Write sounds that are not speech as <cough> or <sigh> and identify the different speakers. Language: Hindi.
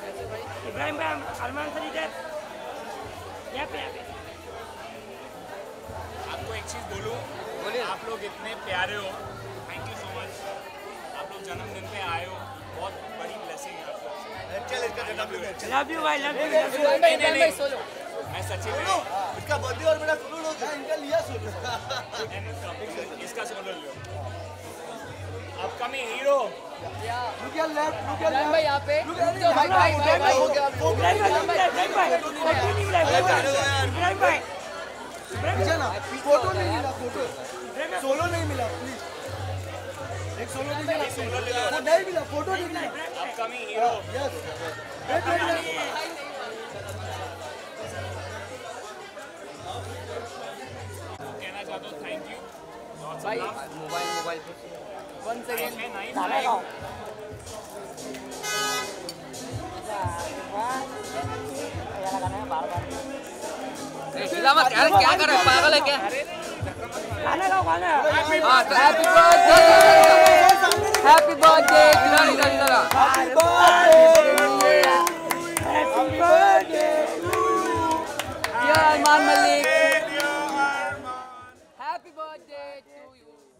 Speaker 1: कैसे भाई?
Speaker 2: इब्राहिम भाई अरमान सर इधर। यहाँ पे यहाँ पे।
Speaker 3: आपको एक चीज़ बोलूँ
Speaker 4: बोलिए।
Speaker 3: आप लोग इतने प्यारे हो। थैंक यू सो मच आप लोग जन्मदिन पे आए हो। बहुत बड़ी ब्लेसिंग है आप लोग
Speaker 5: चल इसका जन्मदिन है
Speaker 2: लव यू भाई लव यू
Speaker 1: इब्राहिम भाई, solo.
Speaker 3: मैं सच्ची में
Speaker 5: इसका बर्थडे और मेरा सोलो लोग। इनका लिया सोलो <laughs> <laughs>
Speaker 3: इसका सोलो लो अपकमिंग हीरो
Speaker 1: भाई यहाँ पे भाई भाई भाई भाई हो गया।
Speaker 2: भाई भाई फ़ोटो नहीं मिला
Speaker 5: फ़ोटो सोलो नहीं मिला प्लीज़ एक सोलो नहीं मिला नहीं मिला फ़ोटो नहीं मिला।
Speaker 3: अपकमिंग हीरो
Speaker 5: यस
Speaker 1: भाई
Speaker 4: मोबाइल मोबाइल
Speaker 1: once again
Speaker 4: ए, हिला यार क्या कर रहे हो? पागल है क्या?
Speaker 2: खाना खाओ खाना।
Speaker 4: हाँ हैप्पी बर्थडे हैप्पी बर्थडे इधर इधर इधर
Speaker 2: happy birthday happy
Speaker 4: dear Armaan Malik birthday to you.